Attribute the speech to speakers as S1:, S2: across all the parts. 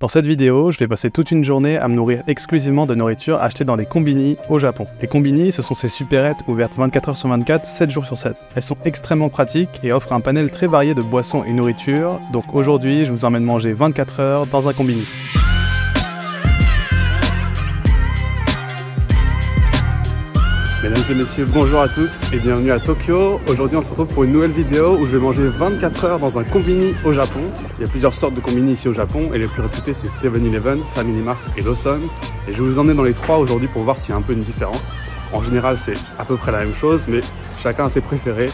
S1: Dans cette vidéo, je vais passer toute une journée à me nourrir exclusivement de nourriture achetée dans des combini au Japon. Les combini, ce sont ces supérettes ouvertes 24h sur 24, 7 jours sur 7. Elles sont extrêmement pratiques et offrent un panel très varié de boissons et nourriture, donc aujourd'hui je vous emmène manger 24 heures dans un combini. Mesdames et messieurs, bonjour à tous et bienvenue à Tokyo. Aujourd'hui on se retrouve pour une nouvelle vidéo où je vais manger 24 heures dans un combini au Japon. Il y a plusieurs sortes de combini ici au Japon et les plus réputés c'est 7-Eleven, Family Mart et Lawson. Et je vous emmener dans les trois aujourd'hui pour voir s'il y a un peu une différence. En général c'est à peu près la même chose mais chacun a ses préférés.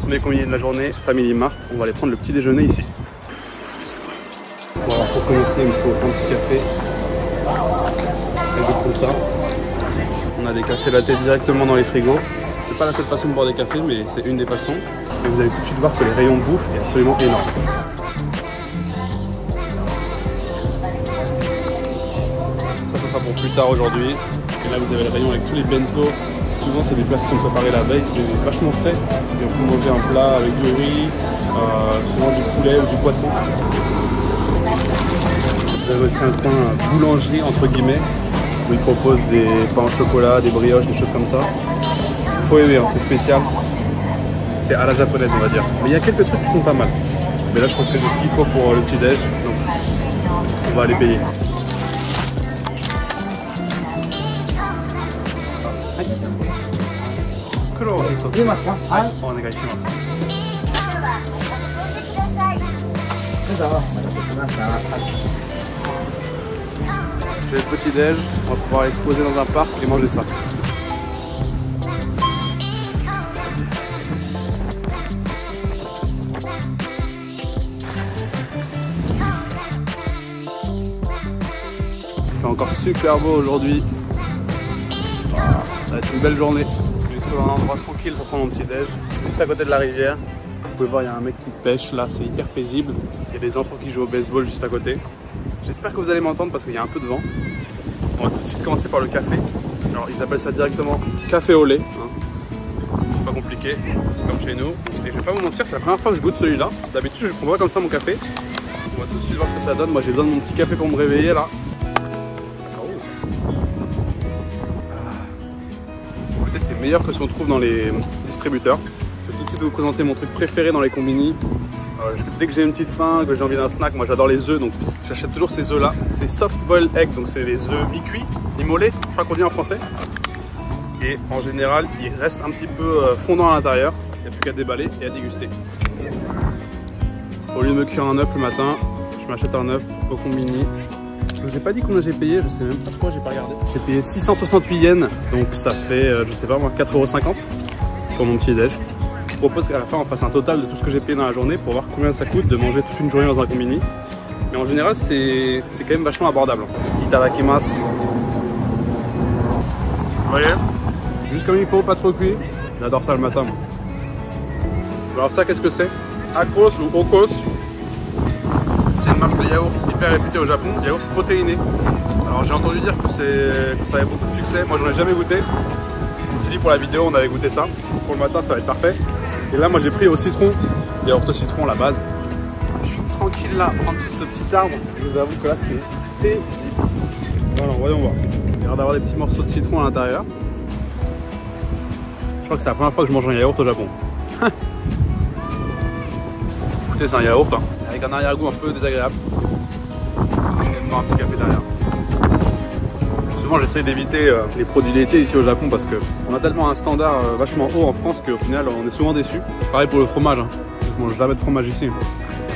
S1: Premier combini de la journée, Family Mart, on va aller prendre le petit déjeuner ici. Bon pour commencer il me faut un petit café. Et je vais prendre ça. On a des cafés latte directement dans les frigos. C'est pas la seule façon de boire des cafés, mais c'est une des façons. Et vous allez tout de suite voir que les rayons de bouffe est absolument énorme. Ça, ce sera pour plus tard aujourd'hui. Et là, vous avez le rayon avec tous les bento. Souvent, c'est des plats qui sont préparés la veille, c'est vachement frais. Et on peut manger un plat avec du riz, euh, souvent du poulet ou du poisson. Vous avez aussi un coin boulangerie, entre guillemets, où ils proposent des pains au chocolat, des brioches, des choses comme ça. Il faut aimer, hein, c'est spécial. C'est à la japonaise, on va dire. Mais il y a quelques trucs qui sont pas mal. Mais là, je pense que j'ai ce qu'il faut pour le petit-déj. Donc, on va aller payer. J'ai le petit déj, on va pouvoir aller se poser dans un parc et manger ça. Il fait encore super beau aujourd'hui. Ça va être une belle journée. Je vais trouver un endroit tranquille pour prendre mon petit déj, juste à côté de la rivière. Vous pouvez voir, il y a un mec qui pêche là, c'est hyper paisible. Il y a des enfants qui jouent au baseball juste à côté. J'espère que vous allez m'entendre parce qu'il y a un peu de vent. On va tout de suite commencer par le café. Alors ils appellent ça directement café au lait. Hein. C'est pas compliqué, c'est comme chez nous. Et je vais pas vous mentir, c'est la première fois que je goûte celui-là. D'habitude je prends pas comme ça mon café. On va tout de suite voir ce que ça donne. Moi j'ai besoin de mon petit café pour me réveiller là. Oh. Écoutez, c'est meilleur que ce qu'on trouve dans les distributeurs. Je vais tout de suite vous présenter mon truc préféré dans les combini. Euh, dès que j'ai une petite faim, que j'ai envie d'un snack, moi j'adore les œufs, donc j'achète toujours ces œufs là. C'est soft boiled egg, donc c'est les œufs mi-cuits, mi-mollets, je crois qu'on dit en français. Et en général, ils restent un petit peu euh, fondants à l'intérieur. Il n'y a plus qu'à déballer et à déguster. Au lieu de me cuire un œuf le matin, je m'achète un œuf au combini. Je vous ai pas dit combien j'ai payé, je sais même pas trop, j'ai pas regardé. J'ai payé 668 yens, donc ça fait, euh, je sais pas moi, 4,50€ pour mon petit déj propose qu'à la fin on fasse un total de tout ce que j'ai payé dans la journée pour voir combien ça coûte de manger toute une journée dans un combini. Mais en général c'est quand même vachement abordable. Itadakimasu. Vous voyez Juste comme il faut, pas trop cuit. J'adore ça le matin. Moi. Alors ça qu'est-ce que c'est? Akos ou Okos? C'est une marque de yaourt hyper réputée au Japon, yaourt protéiné. Alors j'ai entendu dire que, que ça avait beaucoup de succès, moi j'en ai jamais goûté. Je me suis dit pour la vidéo on avait goûté ça. Pour le matin ça va être parfait. Et là, moi j'ai pris au citron, yaourt au citron, la base. Je suis tranquille là, en dessous de ce petit arbre. Je vous avoue que là, c'est paisible. Voilà, voyons voir. Il y a l'air d'avoir des petits morceaux de citron à l'intérieur. Je crois que c'est la première fois que je mange un yaourt au Japon. Écoutez, c'est un yaourt hein, avec un arrière-goût un peu désagréable. Je vais boire un petit café derrière souvent j'essaie d'éviter euh, les produits laitiers ici au Japon parce qu'on a tellement un standard euh, vachement haut en France qu'au final on est souvent déçu. Pareil pour le fromage, hein. je mange jamais de fromage ici.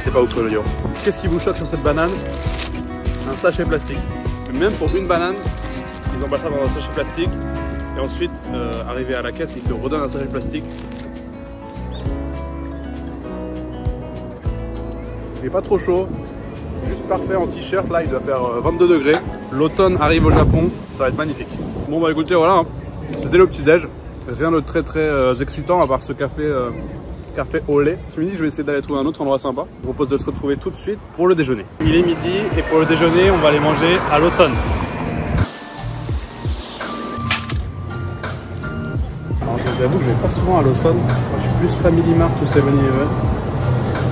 S1: C'est pas ouf le yaourt. Qu'est-ce qui vous choque sur cette banane? Un sachet plastique. Même pour une banane, ils emballent ça dans un sachet plastique et ensuite euh, arrivé à la caisse, ils te redonnent un sachet plastique. Il est pas trop chaud, juste parfait en t-shirt, là il doit faire 22 degrés. L'automne arrive au Japon, ça va être magnifique. Bon bah écoutez voilà, hein. c'était le petit déj. Rien de très très euh, excitant à part ce café, euh, café au lait. Ce midi je vais essayer d'aller trouver un autre endroit sympa. Je vous propose de se retrouver tout de suite pour le déjeuner. Il est midi et pour le déjeuner on va aller manger à Lawson. Alors je vous avoue que je vais pas souvent à Lawson. Moi, je suis plus Family Mart ou 7-Eleven.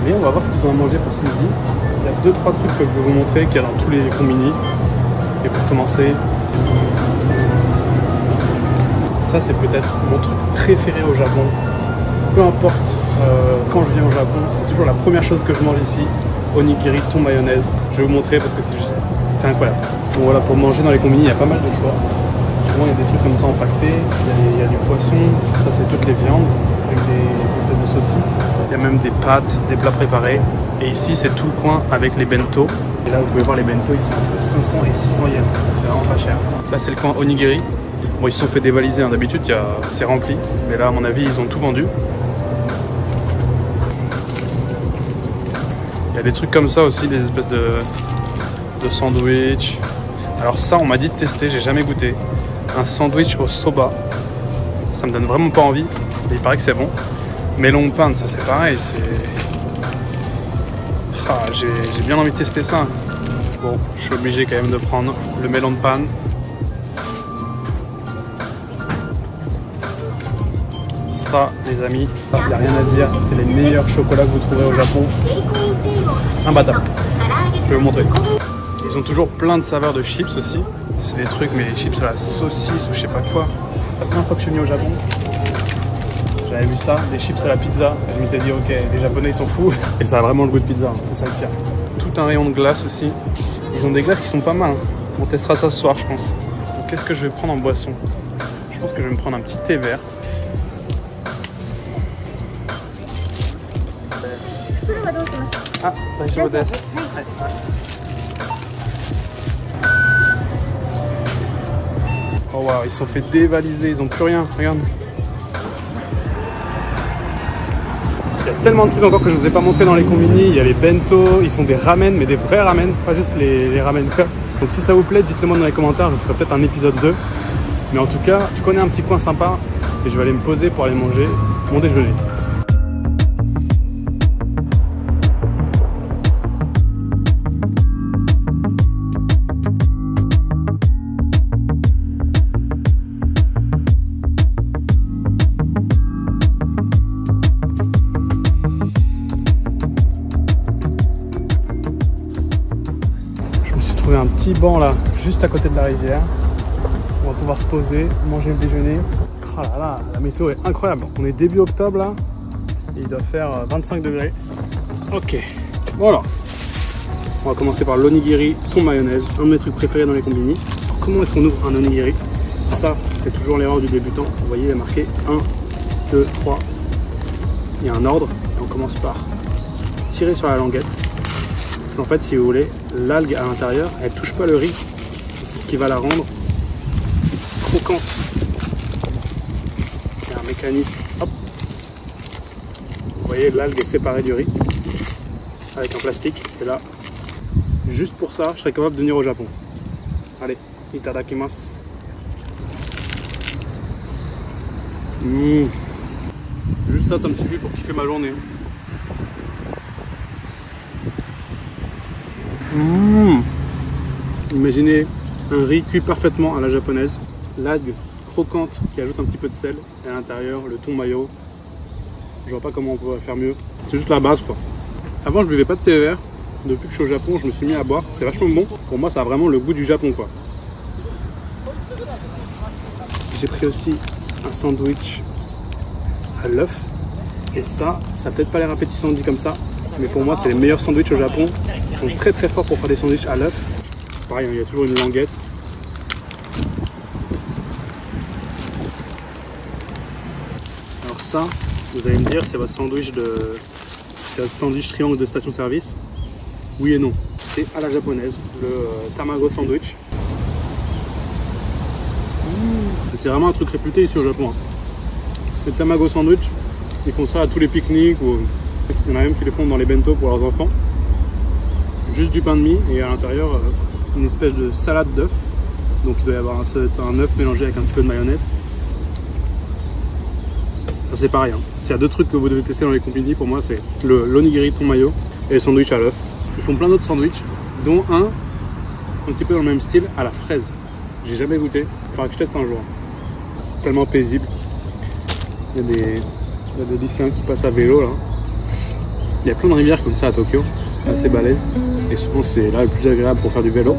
S1: Mais on va voir ce qu'ils ont à manger pour ce midi. Deux trois trucs que je vais vous montrer qu'il y a dans tous les combini. Et pour commencer, ça c'est peut-être mon truc préféré au Japon. Peu importe euh, quand je viens au Japon, c'est toujours la première chose que je mange ici. Onigiri, thon mayonnaise. Je vais vous montrer parce que c'est juste, c'est incroyable. Donc voilà, pour manger dans les combini, il y a pas mal de choix. Souvent, il y a des trucs comme ça empaquetés. Il y a du poisson. Ça, c'est toutes les viandes avec des espèces de saucisses. Il y a même des pâtes, des plats préparés. Et ici, c'est tout le coin avec les bento. Et là, vous pouvez voir les bento, ils sont entre 500 et 600 yens. C'est vraiment pas cher. Là, c'est le coin onigiri. Bon, ils se sont fait dévaliser. hein. D'habitude, a- c'est rempli. Mais là, à mon avis, ils ont tout vendu. Il y a des trucs comme ça aussi, des espèces de, de sandwich. Alors ça, on m'a dit de tester, j'ai jamais goûté. Un sandwich au soba. Ça me donne vraiment pas envie, mais il paraît que c'est bon. Melon pan, ça c'est pareil, c'est... Ah, j'ai bien envie de tester ça. Bon, je suis obligé quand même de prendre le melon de pan. Ça, les amis, il n'y a rien à dire, c'est les meilleurs chocolats que vous trouverez au Japon. Imbattable. Je vais vous montrer. Ils ont toujours plein de saveurs de chips aussi. C'est des trucs, mais les chips à la saucisse ou je sais pas quoi. La première fois que je suis venu au Japon, j'avais vu ça, des chips à la pizza. Je m'étais dit, ok, les Japonais ils sont fous. Et ça a vraiment le goût de pizza, hein. c'est ça le pire. Tout un rayon de glace aussi. Ils ont des glaces qui sont pas mal. Hein. On testera ça ce soir, je pense. Donc, qu'est-ce que je vais prendre en boisson? Je pense que je vais me prendre un petit thé vert. Ah. Oh waouh, ils sont fait dévaliser, ils ont plus rien, regarde. Il y a tellement de trucs encore que je vous ai pas montré dans les combini. Il y a les bento, ils font des ramen, mais des vrais ramen, pas juste les, ramen. Donc si ça vous plaît, dites-le moi dans les commentaires, je vous ferai peut-être un épisode 2. Mais en tout cas, je connais un petit coin sympa et je vais aller me poser pour aller manger mon déjeuner. Banc là, juste à côté de la rivière. On va pouvoir se poser, manger le déjeuner. Oh la météo est incroyable. On est début octobre là, il doit faire euh, 25 degrés. Ok, voilà. On va commencer par l'onigiri thon mayonnaise, un de mes trucs préférés dans les combini. Comment est-ce qu'on ouvre un onigiri? Ça, c'est toujours l'erreur du débutant. Vous voyez, il est marqué 1, 2, 3. Il y a un ordre, et on commence par tirer sur la languette. Parce qu'en fait, si vous voulez, l'algue à l'intérieur, elle touche pas le riz. C'est ce qui va la rendre croquante. Il y a un mécanisme. Hop. Vous voyez, l'algue est séparée du riz avec un plastique. Et là, juste pour ça, je serais capable de venir au Japon. Allez, itadakimasu. Mmh. Juste ça, ça me suffit pour kiffer ma journée. Mmh. Imaginez un riz cuit parfaitement à la japonaise, l'algue croquante qui ajoute un petit peu de sel, à l'intérieur le thon mayo. Je vois pas comment on pourrait faire mieux. C'est juste la base quoi. Avant je buvais pas de thé vert. Depuis que je suis au Japon, je me suis mis à boire. C'est vachement bon. Pour moi, ça a vraiment le goût du Japon quoi. J'ai pris aussi un sandwich à l'œuf. Et ça, ça peut-être pas l'air appétissant dit comme ça, mais pour moi, c'est les meilleurs sandwichs au Japon. Sont très très forts pour faire des sandwichs à l'œuf. Pareil, il y a toujours une languette. Alors ça, vous allez me dire, c'est votre sandwich de, c'est votre sandwich triangle de station-service. Oui et non. C'est à la japonaise, le euh, tamago sandwich. Mmh. C'est vraiment un truc réputé ici au Japon. hein. Le tamago sandwich, ils font ça à tous les pique-niques ou il y en a même qui les font dans les bento pour leurs enfants. Juste du pain de mie et à l'intérieur euh, une espèce de salade d'œuf. Donc il doit y avoir un, un œuf mélangé avec un petit peu de mayonnaise. C'est pareil. hein. S'il y a deux trucs que vous devez tester dans les combini, pour moi c'est le l'onigiri thon mayo et le sandwich à l'œuf. Ils font plein d'autres sandwichs, dont un un petit peu dans le même style à la fraise. J'ai jamais goûté. Il faudra que je teste un jour. C'est tellement paisible. Il y a des, il y a des lycéens qui passent à vélo là. Il y a plein de rivières comme ça à Tokyo. Assez balèze. Et souvent c'est là le plus agréable pour faire du vélo.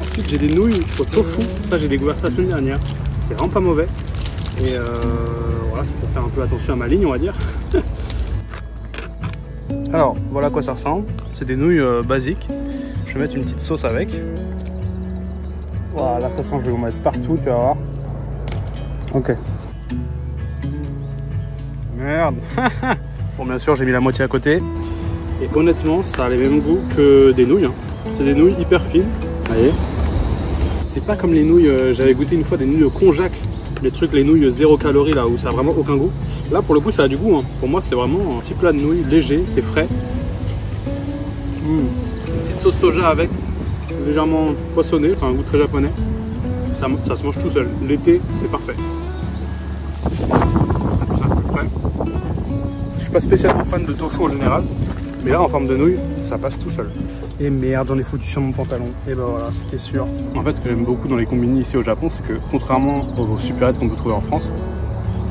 S1: Ensuite j'ai des nouilles au tofu. Ça j'ai découvert ça la semaine dernière. C'est vraiment pas mauvais. Et euh, voilà, c'est pour faire un peu attention à ma ligne on va dire. Alors voilà à quoi ça ressemble. C'est des nouilles euh, basiques. Je vais mettre une petite sauce avec. Voilà, ça sent, je vais vous mettre partout, tu vas voir. Ok. Merde. bon, bien sûr, j'ai mis la moitié à côté. Et honnêtement, ça a les mêmes goûts que des nouilles. hein. C'est des nouilles hyper fines. Voyez C'est pas comme les nouilles, euh, j'avais goûté une fois des nouilles au konjac. Les trucs, les nouilles zéro calories là où ça a vraiment aucun goût. Là, pour le coup, ça a du goût. hein. Pour moi, c'est vraiment un petit plat de nouilles léger, c'est frais. Mmh. Une petite sauce soja avec, légèrement poissonné, c'est un goût très japonais. Ça, ça se mange tout seul. L'été, c'est parfait. Suis pas spécialement fan de tofu en général, mais là en forme de nouilles, ça passe tout seul. Et merde, j'en ai foutu sur mon pantalon. Et ben voilà, c'était sûr. En fait, ce que j'aime beaucoup dans les combini ici au Japon, c'est que contrairement aux supérettes qu'on peut trouver en France,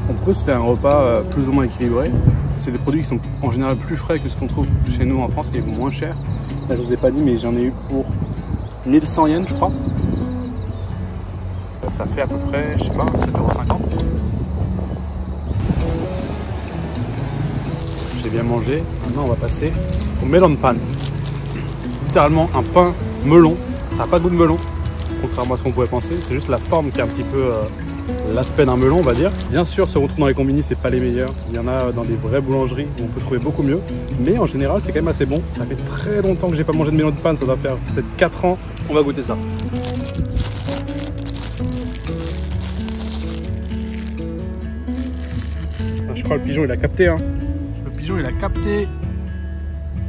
S1: on peut se faire un repas euh, plus ou moins équilibré. C'est des produits qui sont en général plus frais que ce qu'on trouve chez nous en France, qui est moins cher. Là, je vous ai pas dit, mais j'en ai eu pour 1100 yens, je crois. Ça fait à peu près, je sais pas, 7,50€. Mangé. Maintenant, on va passer au melon pan. Littéralement un pain melon. Ça n'a pas de goût de melon, contrairement à ce qu'on pourrait penser. C'est juste la forme qui est un petit peu euh, l'aspect d'un melon, on va dire. Bien sûr, ce qu'on trouve dans les combini, c'est pas les meilleurs. Il y en a dans des vraies boulangeries où on peut trouver beaucoup mieux. Mais en général, c'est quand même assez bon. Ça fait très longtemps que j'ai pas mangé de melon de pan. Ça doit faire peut-être 4 ans. On va goûter ça. Ah, Je crois que le pigeon il a capté. Hein. Il a capté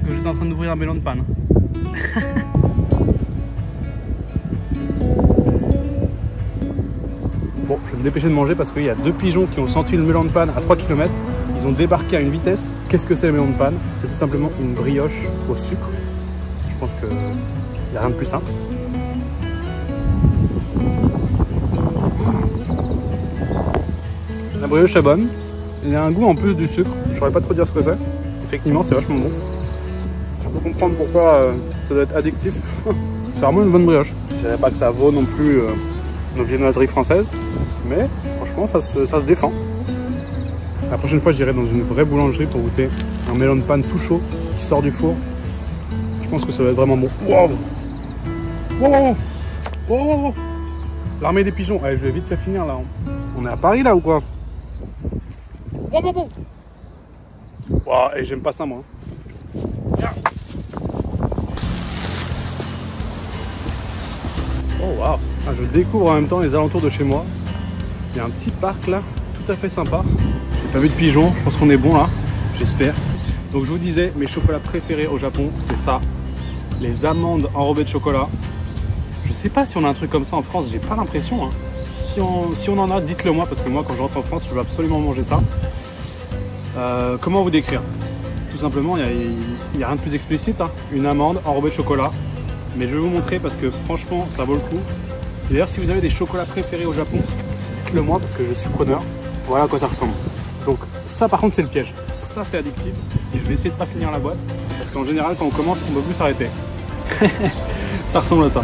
S1: que j'étais en train d'ouvrir un melon de panne. bon, je vais me dépêcher de manger parce qu'il y a deux pigeons qui ont senti le melon de panne à 3 km. Ils ont débarqué à une vitesse. Qu'est-ce que c'est le melon de panne? C'est tout simplement une brioche au sucre. Je pense qu'il n'y a rien de plus simple. La brioche est bonne. Il y a un goût en plus du sucre. Je saurais pas trop dire ce que c'est. Effectivement, c'est vachement bon. Je peux comprendre pourquoi euh, ça doit être addictif. c'est vraiment une bonne brioche. Je dirais pas que ça vaut non plus euh, nos viennoiseries françaises, mais franchement, ça se, ça se défend. La prochaine fois, j'irai dans une vraie boulangerie pour goûter un melon de panne tout chaud qui sort du four. Je pense que ça va être vraiment bon. Wow Wow Wow, wow, wow. L'armée des pigeons. Allez, je vais vite faire finir là. On est à Paris là ou quoi? Wow. Wow, et j'aime pas ça moi. Oh waouh ah, Je découvre en même temps les alentours de chez moi. Il y a un petit parc là, tout à fait sympa. J'ai pas vu de pigeons, je pense qu'on est bon là, j'espère. Donc je vous disais, mes chocolats préférés au Japon, c'est ça. Les amandes enrobées de chocolat. Je sais pas si on a un truc comme ça en France, j'ai pas l'impression. hein. Si, on, si on en a, dites-le moi, parce que moi quand je rentre en France, je veux absolument manger ça. Euh, comment vous décrire? Tout simplement, il n'y a, rien de plus explicite. hein. Une amande enrobée de chocolat. Mais je vais vous montrer parce que franchement, ça vaut le coup. D'ailleurs, si vous avez des chocolats préférés au Japon, dites-le moi parce que je suis preneur. Voilà à quoi ça ressemble. Donc ça par contre c'est le piège. Ça c'est addictif et je vais essayer de pas finir la boîte parce qu'en général quand on commence on ne peut plus s'arrêter. ça ressemble à ça.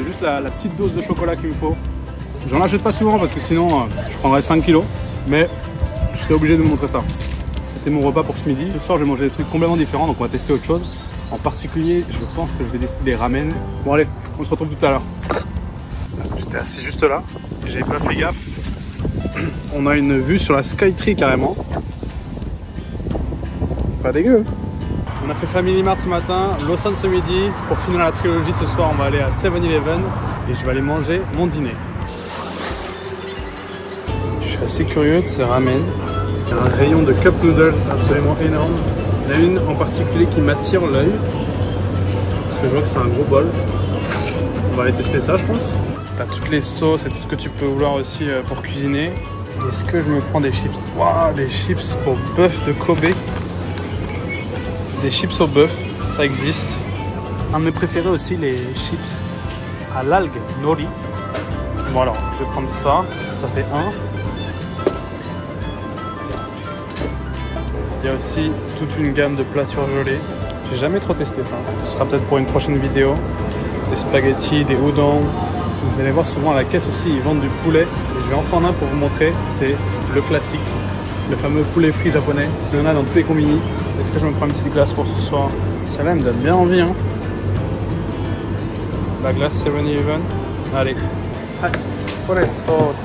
S1: C'est juste la, petite dose de chocolat qu'il me faut. J'en achète pas souvent parce que sinon euh, je prendrais 5 kilos. Mais j'étais obligé de vous montrer ça. C'était mon repas pour ce midi. Ce soir je vais manger des trucs complètement différents donc on va tester autre chose. En particulier je pense que je vais tester des ramen. Bon allez, on se retrouve tout à l'heure. J'étais assis juste là, j'avais pas fait gaffe. On a une vue sur la Skytree carrément. Pas dégueu. On a fait Family Mart ce matin, Lawson ce midi. Pour finir la trilogie ce soir, on va aller à 7-Eleven et je vais aller manger mon dîner. Je suis assez curieux de ces ramen. Il y a un rayon de cup noodles absolument énorme. Il y en a une en particulier qui m'attire l'œil. Parce que je vois que c'est un gros bol. On va aller tester ça, je pense. T'as toutes les sauces et tout ce que tu peux vouloir aussi euh, pour cuisiner. Est-ce que je me prends des chips? Waouh, des chips au bœuf de Kobe. Des chips au bœuf, ça existe. Un de mes préférés aussi, les chips à l'algue nori. Bon alors, je vais prendre ça. Ça fait un. Il y a aussi toute une gamme de plats surgelés. J'ai jamais trop testé ça. Ce sera peut-être pour une prochaine vidéo. Des spaghettis, des udon. Vous allez voir souvent à la caisse aussi, ils vendent du poulet. Et je vais en prendre un pour vous montrer. C'est le classique, le fameux poulet frit japonais. Il y en a dans tous les combini. Est-ce que je me prends une petite glace pour ce soir? Celle-là me donne bien envie. Hein. La glace 7-Eleven. Allez.
S2: Allez.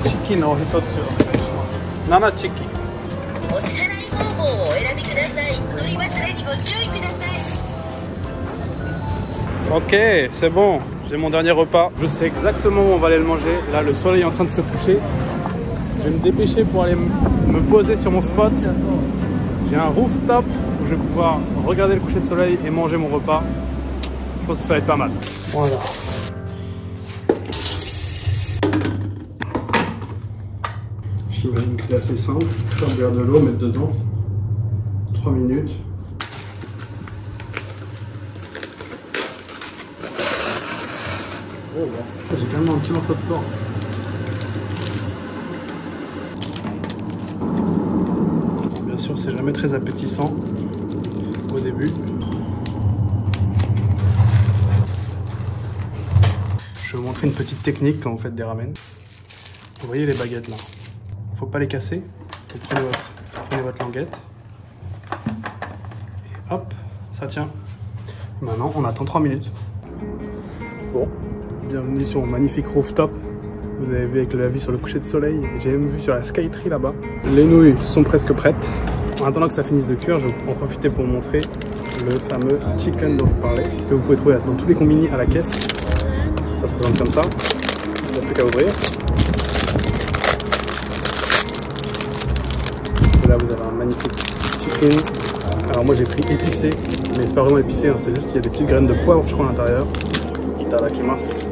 S2: Chicken no hitotsu. Nana chicken.
S1: Ok, c'est bon, j'ai mon dernier repas. Je sais exactement où on va aller le manger. Là, le soleil est en train de se coucher. Je vais me dépêcher pour aller me poser sur mon spot. J'ai un rooftop où je vais pouvoir regarder le coucher de soleil et manger mon repas. Je pense que ça va être pas mal. Voilà. J'imagine que c'est assez simple. Faire de l'eau, mettre dedans. 3 minutes. Oh, wow. J'ai quand même un petit morceau de porc. C'est jamais très appétissant au début. Je vais vous montrer une petite technique quand vous faites des ramen. Vous voyez les baguettes là Faut pas les casser. Vous prenez votre, prenez votre languette. Et hop, ça tient. Maintenant, on attend 3 minutes. Bon, bienvenue sur mon magnifique rooftop. Vous avez vu avec la vue sur le coucher de soleil. J'ai même vu sur la Skytree là-bas. Les nouilles sont presque prêtes. En attendant que ça finisse de cuire, je vais en profiter pour vous montrer le fameux chicken dont je vous parlais, que vous pouvez trouver dans tous les combini à la caisse. Ça se présente comme ça. Il n'y a plus qu'à ouvrir. Et là, vous avez un magnifique chicken. Alors moi j'ai pris épicé, mais c'est pas vraiment épicé, hein, c'est juste qu'il y a des petites graines de poivre je crois à l'intérieur. Itadakimasu.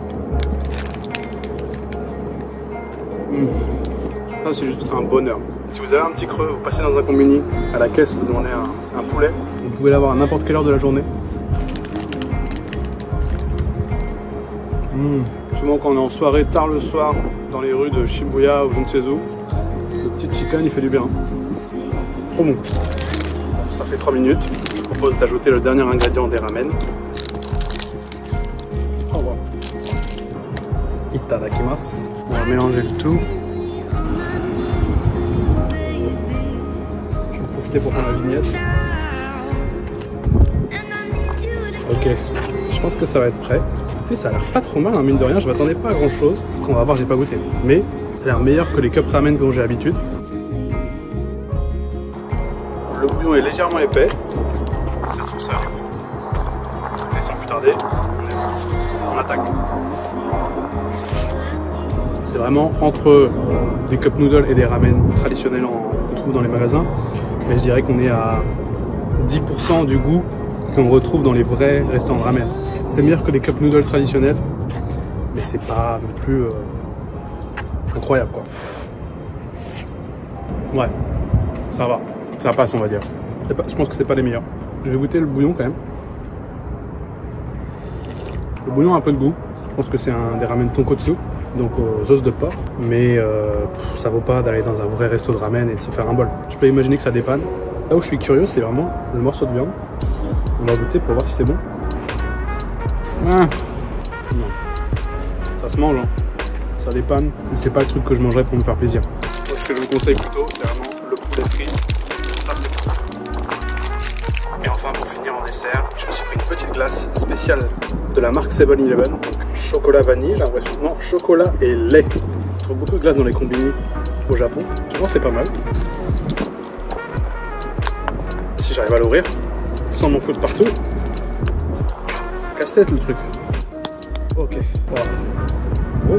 S1: Ça c'est juste un bonheur. Si vous avez un petit creux, vous passez dans un combini, à la caisse vous demandez un, un poulet, vous pouvez l'avoir à n'importe quelle heure de la journée. Mmh. Souvent quand on est en soirée, tard le soir, dans les rues de Shibuya ou je ne sais où, le petit chicken il fait du bien. Trop bon. Ça fait 3 minutes. Je propose d'ajouter le dernier ingrédient des ramen. Au revoir. Itadakimasu. On va mélanger le tout. Pour prendre la vignette. Ok, je pense que ça va être prêt. Ça a l'air pas trop mal, hein, mine de rien, je m'attendais pas à grand chose. Après, on va voir, j'ai pas goûté. Mais ça a l'air meilleur que les cup ramen dont j'ai l'habitude. Le bouillon est légèrement épais. C'est tout ça. Et sans plus tarder, on attaque. C'est vraiment entre des cup noodles et des ramen traditionnels qu'on trouve dans les magasins. Mais je dirais qu'on est à 10% du goût qu'on retrouve dans les vrais restaurants ramen. C'est meilleur que les cup noodles traditionnels, mais c'est pas non plus euh, incroyable quoi. Ouais, ça va, ça passe on va dire. Je pense que c'est pas les meilleurs. Je vais goûter le bouillon quand même. Le bouillon a un peu de goût. Je pense que c'est un des ramen tonkotsu, donc aux os de porc. Mais euh, ça vaut pas d'aller dans un vrai resto de ramen et de se faire un bol. Je peux imaginer que ça dépanne. Là où je suis curieux, c'est vraiment le morceau de viande. On va goûter pour voir si c'est bon. Ah, non. Ça se mange, hein. ça dépanne, mais c'est pas le truc que je mangerais pour me faire plaisir. Moi, ce que je vous conseille plutôt, c'est vraiment le poulet frit. Ça, c'est bon. Et enfin, pour finir en dessert, je me suis pris une petite glace spéciale de la marque 7-Eleven. Donc, chocolat vanille, j'ai l'impression. Non, chocolat et lait. On trouve beaucoup de glace dans les combini au Japon. Souvent, c'est pas mal. Si j'arrive à l'ouvrir, sans m'en foutre partout. C'est casse-tête le truc. Ok. Oh.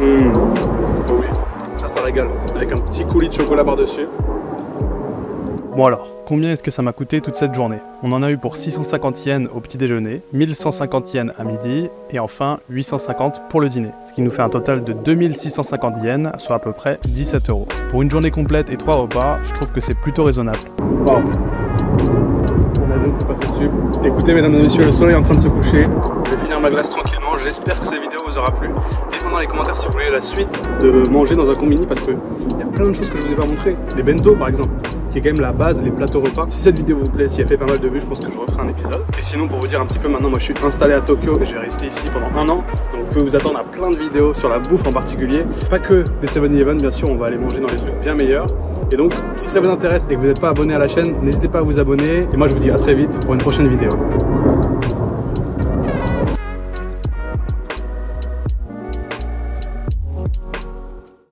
S1: Oh oui. Ça, ça régale. Avec un petit coulis de chocolat par-dessus. Bon alors, combien est-ce que ça m'a coûté toute cette journée? On en a eu pour 650 yens au petit déjeuner, 1150 yens à midi et enfin 850 pour le dîner. Ce qui nous fait un total de 2650 yens, soit à peu près 17 euros. Pour une journée complète et trois repas, je trouve que c'est plutôt raisonnable. On a donc on passer dessus. Écoutez, mesdames et messieurs, le soleil est en train de se coucher. Je vais finir ma glace tranquillement. J'espère que cette vidéo vous aura plu. Dites-moi dans les commentaires si vous voulez la suite de manger dans un combini parce qu'il y a plein de choses que je vous ai pas montré. Les bento, par exemple qui est quand même la base, les plateaux repas. Si cette vidéo vous plaît, si elle fait pas mal de vues, je pense que je referai un épisode. Et sinon, pour vous dire un petit peu maintenant, moi je suis installé à Tokyo et j'ai resté ici pendant un an. Donc vous pouvez vous attendre à plein de vidéos sur la bouffe en particulier. Pas que des 7-Eleven, bien sûr, on va aller manger dans des trucs bien meilleurs. Et donc, si ça vous intéresse et que vous n'êtes pas abonné à la chaîne, n'hésitez pas à vous abonner. Et moi, je vous dis à très vite pour une prochaine vidéo.